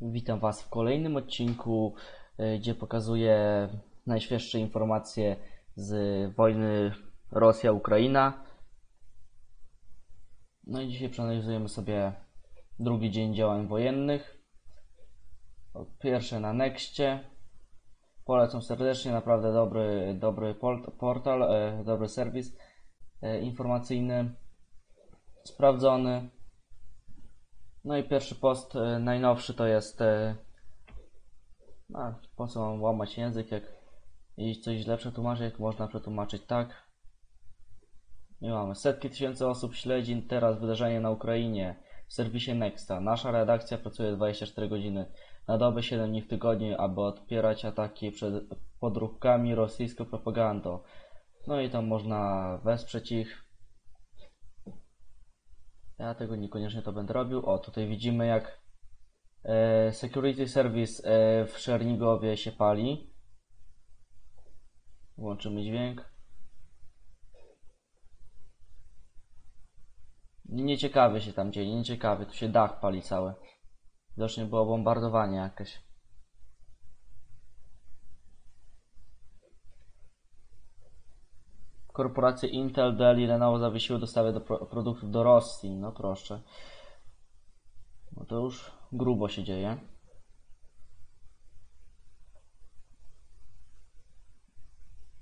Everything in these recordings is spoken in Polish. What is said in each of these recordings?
Witam Was w kolejnym odcinku, y, gdzie pokazuję najświeższe informacje z wojny Rosja-Ukraina. No i dzisiaj przeanalizujemy sobie drugi dzień działań wojennych. Pierwsze na Nexcie. Polecam serdecznie, naprawdę dobry, dobry port- portal, e, dobry serwis e, informacyjny, sprawdzony. No i pierwszy post e, najnowszy to jest. E, a, po co mam łamać język, jak jeśli coś źle przetłumaczę, jak można przetłumaczyć tak. I mamy setki tysięcy osób śledzi teraz wydarzenie na Ukrainie w serwisie Nexta. Nasza redakcja pracuje 24 godziny na dobę 7 dni w tygodniu, aby odpierać ataki przed podróbkami rosyjską propagandą. No i tam można wesprzeć ich. Ja tego niekoniecznie to będę robił. O, tutaj widzimy jak e, Security Service e, w Szernigowie się pali. Włączymy dźwięk. Nieciekawy się tam dzieje, nieciekawy. Tu się dach pali cały. Widocznie było bombardowanie jakieś. Korporacje Intel, Dell i Lenovo zawiesiły dostawy do pro produktów do Rosji. No proszę. No to już grubo się dzieje.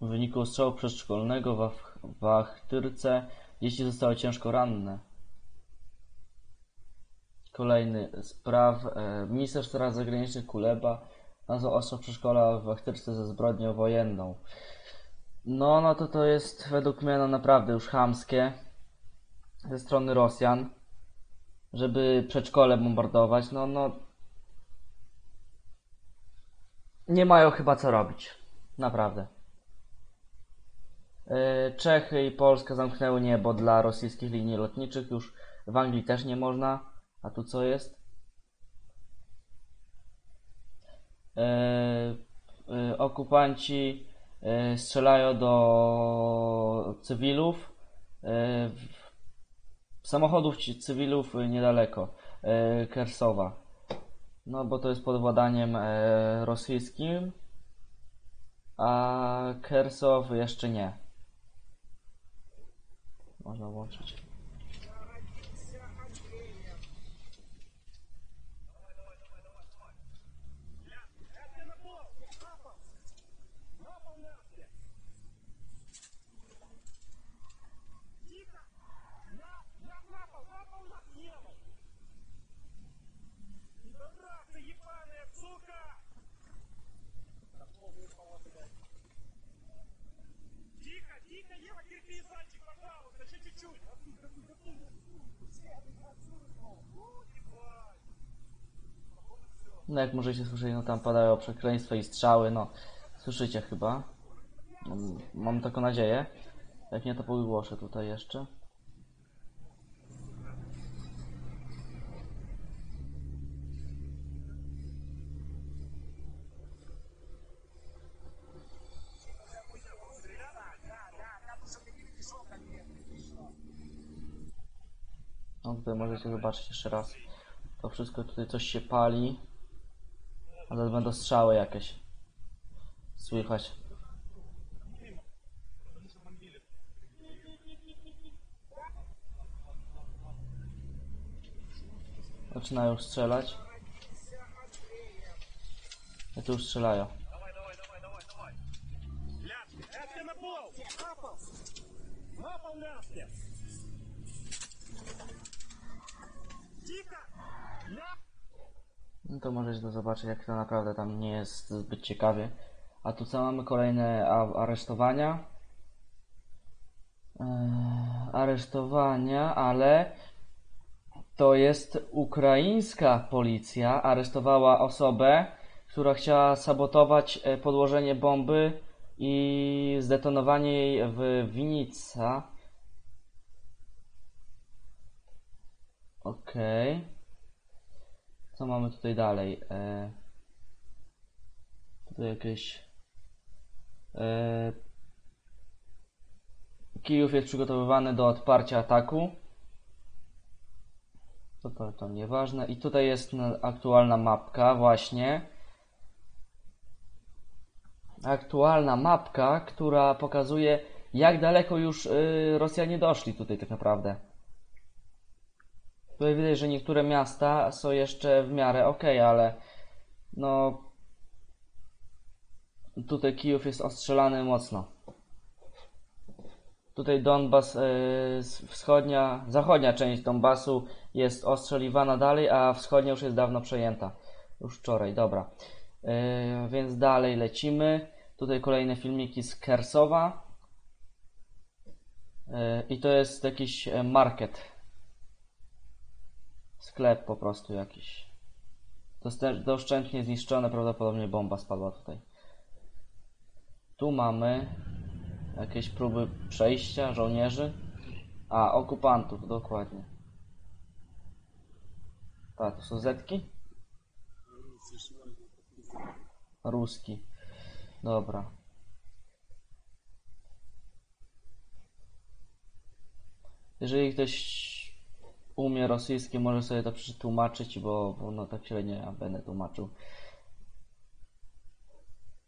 W wyniku ostrzału przedszkolnego w Ach- w Achtyrce dzieci zostały ciężko ranne. Kolejny spraw. E, Minister Spraw Zagranicznych Kuleba nazwał ostrzał przedszkola w Achtyrce ze zbrodnią wojenną. No, no to to jest według mnie no naprawdę już chamskie ze strony Rosjan, żeby przedszkole bombardować. No, no. Nie mają chyba co robić. Naprawdę. Yy, Czechy i Polska zamknęły niebo dla rosyjskich linii lotniczych. Już w Anglii też nie można. A tu co jest? Yy, yy, okupanci strzelają do cywilów. W- samochodów cywilów niedaleko yy, Kersowa. No bo to jest pod władaniem rosyjskim. A Kersow jeszcze nie. Można włączyć. No jak możecie słyszeć, no tam padają przekleństwa i strzały, no słyszycie chyba. No, Mam taką nadzieję. Jak nie, to pogłoszę tutaj jeszcze. Tutaj możecie zobaczyć jeszcze raz. To wszystko tutaj coś się pali. A zaraz będą strzały jakieś. Słychać. Zaczynają strzelać. I tu już strzelają. No to możecie to zobaczyć, jak to naprawdę tam nie jest zbyt ciekawie. A tu co mamy kolejne aresztowania. Eee, aresztowania, ale to jest ukraińska policja. Aresztowała osobę, która chciała sabotować e, podłożenie bomby i zdetonowanie jej w Winica. Okej. Co mamy tutaj dalej? E... Tutaj jakieś. E... Kijów jest przygotowywany do odparcia ataku. To, to, to nieważne. I tutaj jest na- aktualna mapka właśnie. Aktualna mapka, która pokazuje jak daleko już y, Rosjanie doszli tutaj tak naprawdę. Tutaj widać, że niektóre miasta są jeszcze w miarę ok, ale no tutaj Kijów jest ostrzelany mocno. Tutaj Donbas, y, s- wschodnia, zachodnia część Donbasu jest ostrzeliwana dalej, a wschodnia już jest dawno przejęta. Już wczoraj, dobra. Y, więc dalej lecimy. Tutaj kolejne filmiki z Kersowa. Y, I to jest jakiś market. Sklep po prostu jakiś. Doszczętnie zniszczone, prawdopodobnie bomba spadła tutaj. Tu mamy jakieś próby przejścia żołnierzy. A, okupantów, dokładnie. Tak, to są Zetki? Ruski. Dobra. Jeżeli ktoś umie rosyjski, może sobie to przetłumaczyć, bo, bo no tak średnio ja będę tłumaczył.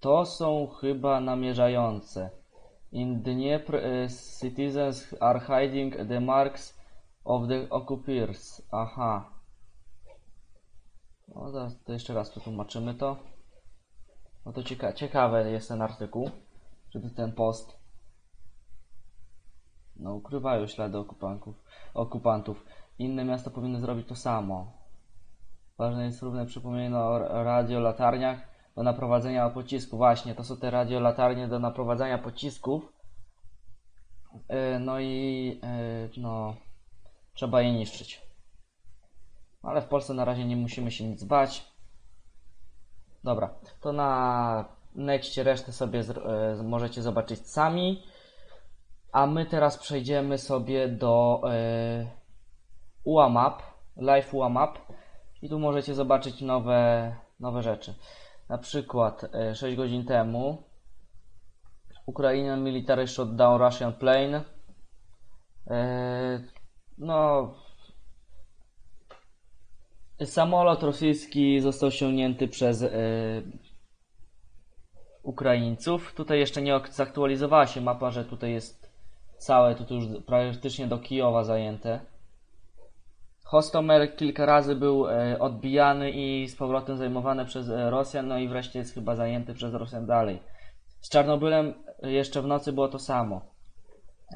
To są chyba namierzające. In Dniepr, uh, citizens are hiding the marks of the occupiers. Aha. No to, jeszcze raz przetłumaczymy to. No to cieka ciekawy jest ten artykuł, czy ten post. No ukrywają ślady okupantów. Inne miasta powinny zrobić to samo. Ważne jest równe przypomnienie o radiolatarniach do naprowadzenia pocisku. Właśnie, to są te radiolatarnie do naprowadzania pocisków. Yy, No i yy, no trzeba je niszczyć. Ale w Polsce na razie nie musimy się nic bać. Dobra, to na nexcie resztę sobie e, możecie zobaczyć sami. A my teraz przejdziemy sobie do e, UAMAP, Live UAMAP i tu możecie zobaczyć nowe, nowe rzeczy. Na przykład e, 6 godzin temu Ukrainian military shot down Russian plane. E, no, Samolot rosyjski został osiągnięty przez e, Ukraińców. Tutaj jeszcze nie ak- zaktualizowała się mapa, że tutaj jest całe, tutaj już praktycznie do Kijowa zajęte. Hostomel kilka razy był e, odbijany i z powrotem zajmowany przez e, Rosjan, no i wreszcie jest chyba zajęty przez Rosjan dalej. Z Czarnobylem e, jeszcze w nocy było to samo.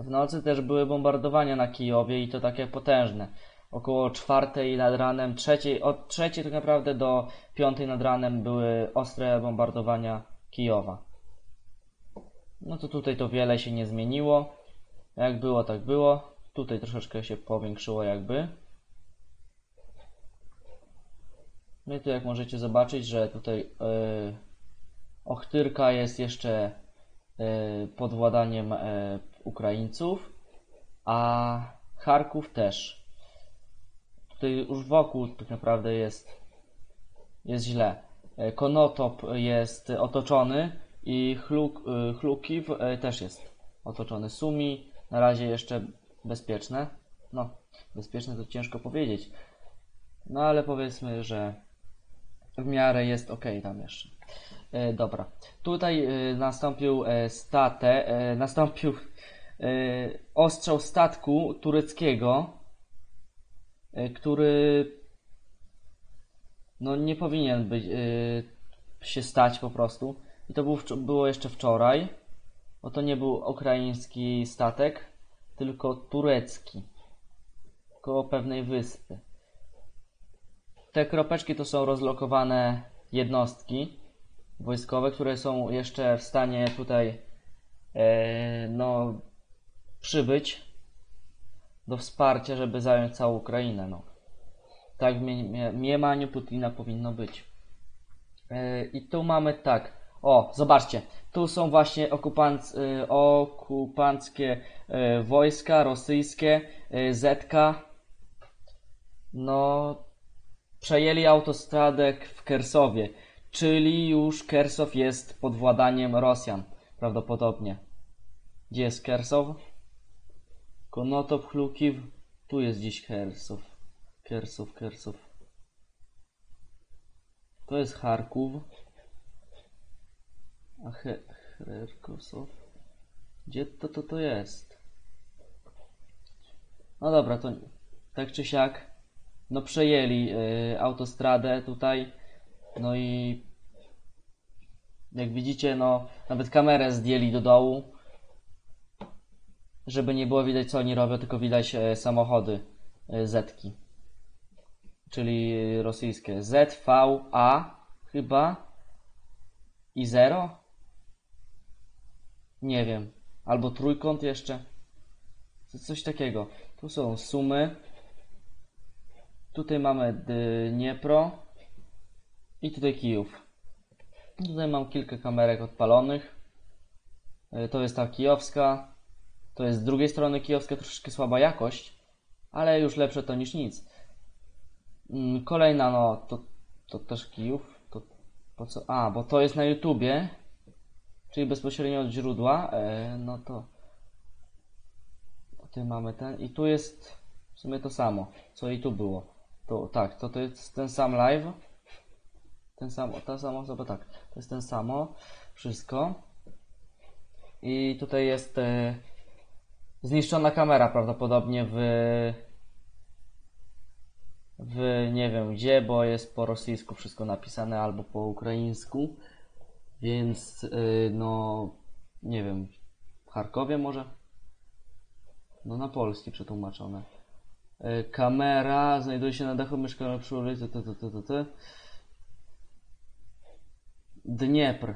W nocy też były bombardowania na Kijowie i to takie potężne. Około czwartej nad ranem, trzeciej, od trzeciej tak naprawdę do piątej nad ranem były ostre bombardowania Kijowa. No to tutaj to wiele się nie zmieniło. Jak było, tak było. Tutaj troszeczkę się powiększyło jakby. No i tu jak możecie zobaczyć, że tutaj yy, Ochtyrka jest jeszcze yy, pod władaniem yy, Ukraińców, a Charków też. Tutaj już wokół tak naprawdę jest, jest źle. Konotop jest otoczony i Chluk, Chlukiw też jest otoczony. Sumi na razie jeszcze bezpieczne. No, bezpieczne to ciężko powiedzieć. No ale powiedzmy, że w miarę jest ok tam jeszcze. E, dobra. Tutaj e, nastąpił e, statę, e, nastąpił e, ostrzał statku tureckiego, e, który no nie powinien być, e, się stać po prostu. I to był, było jeszcze wczoraj, bo to nie był ukraiński statek, tylko turecki, koło pewnej wyspy. Te kropeczki to są rozlokowane jednostki wojskowe, które są jeszcze w stanie tutaj e, no, przybyć do wsparcia, żeby zająć całą Ukrainę. No. Tak w mniemaniu Putina powinno być. E, I tu mamy tak. O, zobaczcie. Tu są właśnie okupanc, e, okupanckie wojska rosyjskie, Zetka. No, przejęli autostradę w Kersowie, czyli już Kersow jest pod władaniem Rosjan, prawdopodobnie. Gdzie jest Kersow? Konotow, Chlukiw, tu jest dziś Kersow. Kersów, Kersów. To jest Charków. A He Herkosow. Gdzie to, to to jest? No dobra, to tak czy siak. No przejęli y, autostradę tutaj. No i jak widzicie, no nawet kamerę zdjęli do dołu. Żeby nie było widać co oni robią, tylko widać e, samochody e, Zetki. Czyli rosyjskie. ZVA chyba i zero? Nie wiem. Albo trójkąt jeszcze. Co- Coś takiego. Tu są sumy. Tutaj mamy Dniepro. I tutaj Kijów. Tutaj mam kilka kamerek odpalonych. E, To jest ta kijowska. To jest z drugiej strony kijowska troszeczkę słaba jakość, ale już lepsze to niż nic. Mm, Kolejna, no to, to też Kijów. To po co? A, bo to jest na YouTubie, czyli bezpośrednio od źródła. E, no to tutaj mamy ten. I tu jest w sumie to samo, co i tu było. Tak, to, to jest ten sam live. Ten sam, ta sama osoba, tak. To jest ten samo. Wszystko. I tutaj jest e, zniszczona kamera prawdopodobnie w w nie wiem gdzie, bo jest po rosyjsku wszystko napisane albo po ukraińsku. Więc y, no nie wiem, w Charkowie może? No na polski przetłumaczone. Y, Kamera znajduje się na dachu mieszkania przy ulicy t, t, t, t. Dniepr.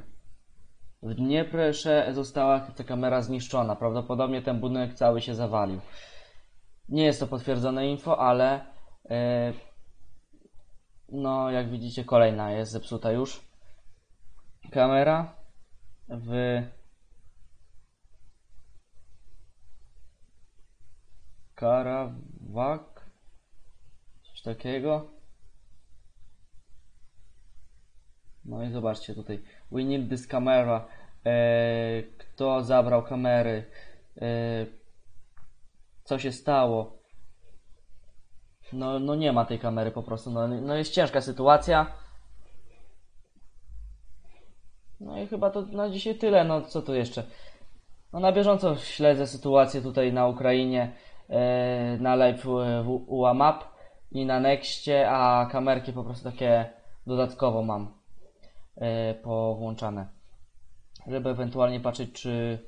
W Dnieprze została ta kamera zniszczona. Prawdopodobnie ten budynek cały się zawalił. Nie jest to potwierdzone info, ale e, no jak widzicie kolejna jest zepsuta już. Kamera w Coś takiego. No i zobaczcie tutaj. We need this camera. E, kto zabrał kamery? E, co się stało? No, no nie ma tej kamery po prostu. No, no jest ciężka sytuacja. No i chyba to na dzisiaj tyle. No co tu jeszcze? No na bieżąco śledzę sytuację tutaj na Ukrainie na live w UAMAP i na Nexcie, a kamerki po prostu takie dodatkowo mam e, powłączane. Żeby ewentualnie patrzeć czy,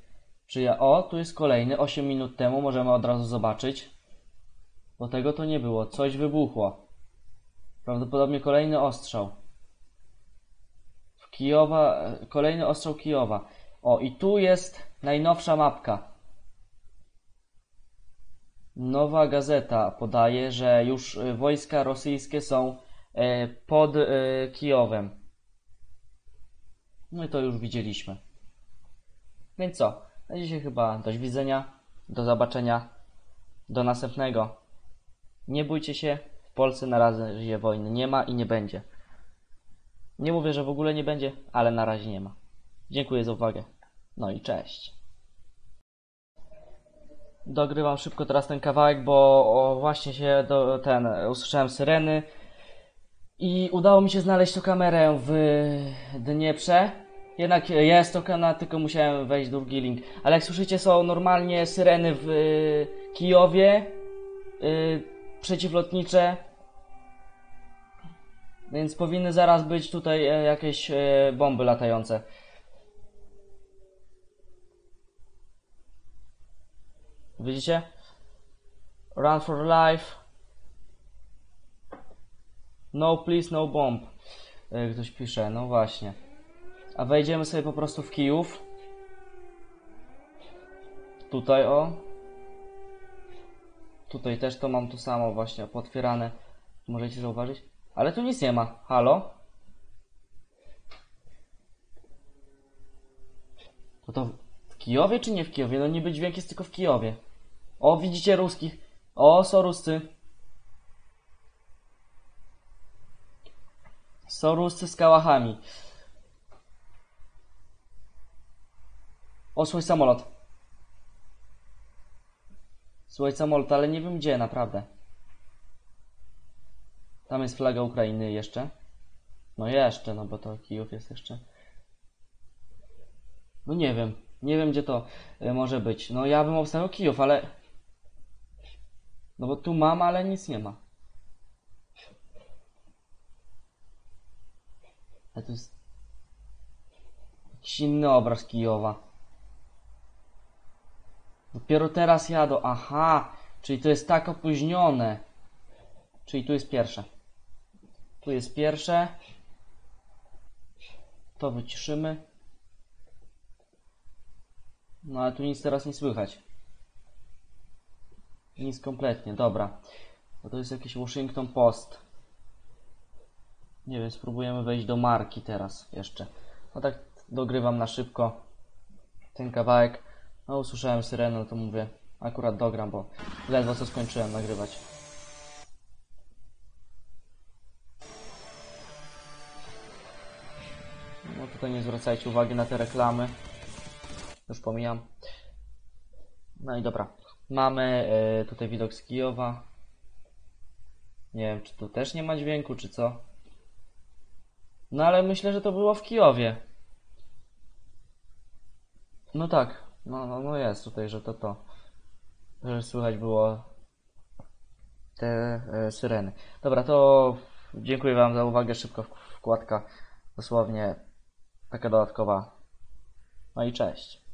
czy ja... O, tu jest kolejny, 8 minut temu, możemy od razu zobaczyć. Bo tego to nie było, coś wybuchło. Prawdopodobnie kolejny ostrzał. Kijowa, e, kolejny ostrzał Kijowa. O, i tu jest najnowsza mapka. Nowa gazeta podaje, że już e, wojska rosyjskie są e, pod e, Kijowem. No i to już widzieliśmy. Więc co? Na dzisiaj chyba do widzenia, do zobaczenia, do następnego. Nie bójcie się, w Polsce na razie wojny nie ma i nie będzie. Nie mówię, że w ogóle nie będzie, ale na razie nie ma. Dziękuję za uwagę. No i cześć. Dogrywam szybko teraz ten kawałek, bo właśnie się do, ten usłyszałem syreny i udało mi się znaleźć tą kamerę w Dnieprze. Jednak jest to kanał, tylko musiałem wejść drugi link. Ale jak słyszycie, są normalnie syreny w y, Kijowie, y, przeciwlotnicze. Więc powinny zaraz być tutaj e, jakieś e, bomby latające. Widzicie? Run for life. No please, no bomb. E, Ktoś pisze, no właśnie. A wejdziemy sobie po prostu w Kijów. Tutaj o. Tutaj też to mam tu samo właśnie potwierane. Możecie zauważyć. Ale tu nic nie ma. Halo? To to w Kijowie czy nie w Kijowie? No niby dźwięk jest tylko w Kijowie. O, widzicie ruskich. O, są Ruscy. Są Ruscy z kałachami. O, swój samolot. Słuchaj samolot, ale nie wiem gdzie, naprawdę. Tam jest flaga Ukrainy jeszcze. No jeszcze, no bo to Kijów jest jeszcze. No nie wiem. Nie wiem gdzie to y, może być. No ja bym obstawiał Kijów, ale... No bo tu mam, ale nic nie ma. A to jest... Jakiś inny obraz Kijowa. Dopiero teraz jadą. Aha, czyli to jest tak opóźnione. Czyli tu jest pierwsze. Tu jest pierwsze. To wyciszymy. No ale tu nic teraz nie słychać. Nic kompletnie, dobra. Bo to jest jakiś Washington Post. Nie wiem, spróbujemy wejść do marki teraz jeszcze. No tak dogrywam na szybko ten kawałek. No usłyszałem syrenę, to mówię, akurat dogram, bo ledwo co skończyłem nagrywać. No tutaj nie zwracajcie uwagi na te reklamy. Już pomijam. No i dobra. Mamy e, tutaj widok z Kijowa. Nie wiem, czy tu też nie ma dźwięku, czy co. No ale myślę, że to było w Kijowie. No tak, no, no, no jest tutaj, że to to. Że słychać było te e, syreny. Dobra, to dziękuję Wam za uwagę. Szybko wkładka, dosłownie taka dodatkowa. No i cześć.